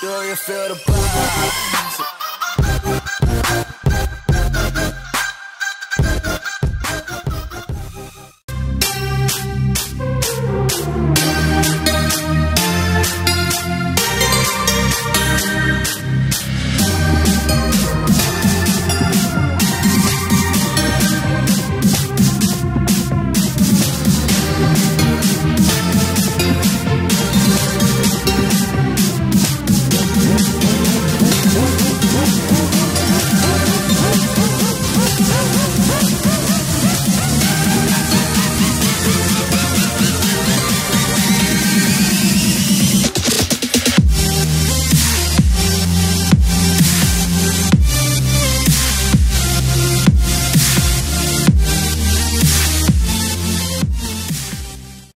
Do you feel the buzz?